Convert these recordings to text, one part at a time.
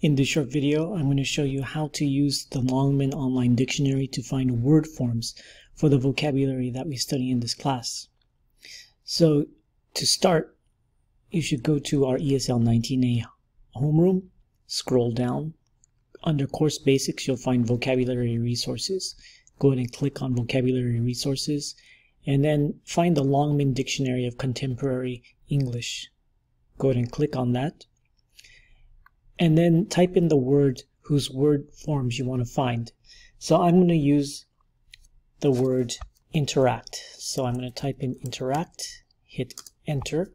In this short video, I'm going to show you how to use the Longman Online Dictionary to find word forms for the vocabulary that we study in this class. So to start, you should go to our ESL 19A homeroom, scroll down. Under Course Basics, you'll find Vocabulary Resources. Go ahead and click on Vocabulary Resources, and then find the Longman Dictionary of Contemporary English. Go ahead and click on that and then type in the word whose word forms you want to find. So I'm going to use the word interact. So I'm going to type in interact, hit enter,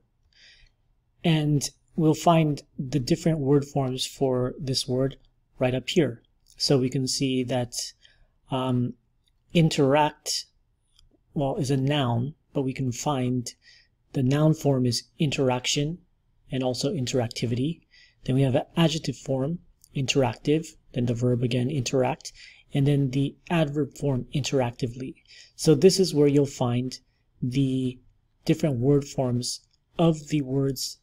and we'll find the different word forms for this word right up here. So we can see that um, interact, well, is a noun, but we can find the noun form is interaction and also interactivity. Then we have an adjective form, interactive, then the verb again, interact, and then the adverb form, interactively. So this is where you'll find the different word forms of the words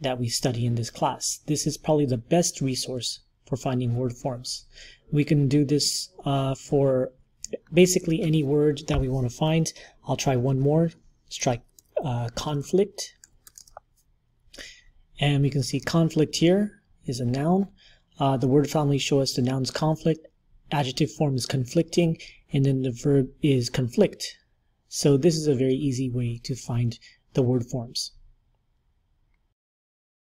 that we study in this class. This is probably the best resource for finding word forms. We can do this uh, for basically any word that we want to find. I'll try one more. Let's try uh, conflict. And we can see conflict here is a noun. Uh, the word family shows us the noun's conflict. Adjective form is conflicting, and then the verb is conflict. So this is a very easy way to find the word forms.